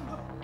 娘啊！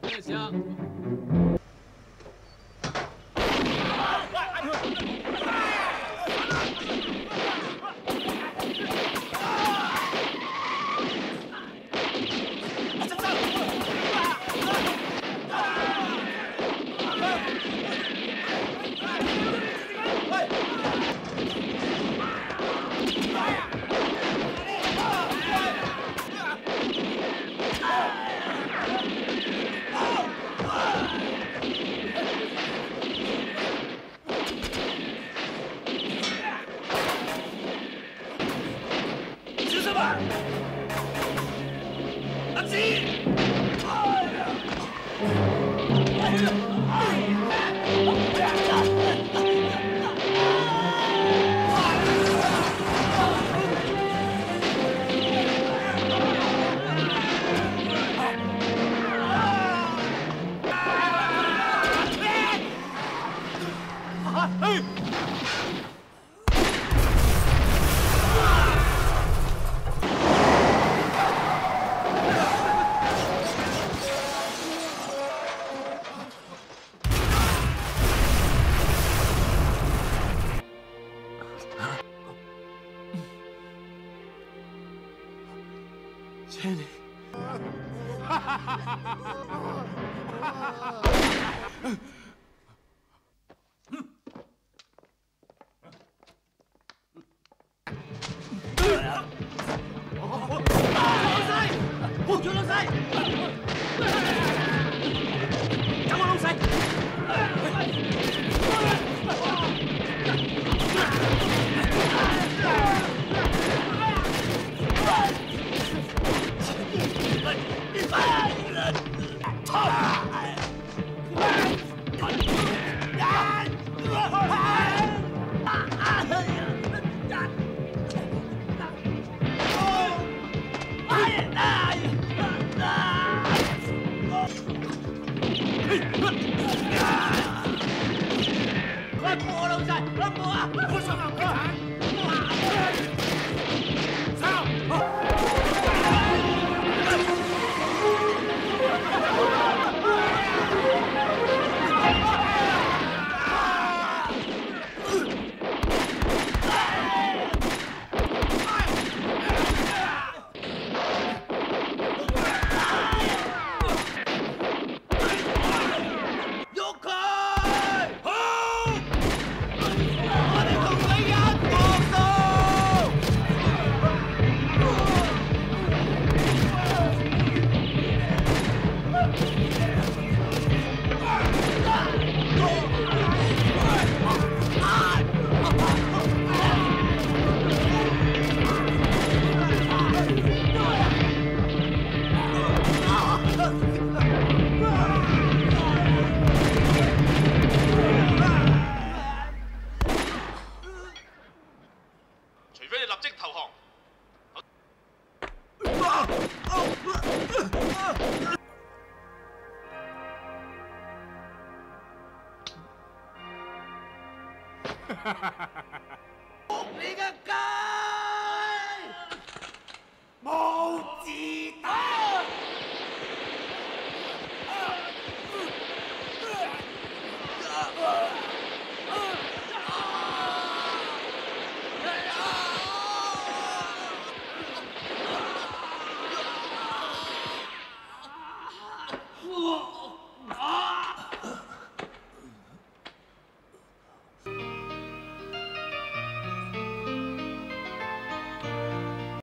行。阿满，阿吉，哎呀，哎呀！老三，我就是老三。哎呀！妈呀！哎呀！来老啊！我上即投降！啊啊啊我俾你